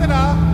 Kanada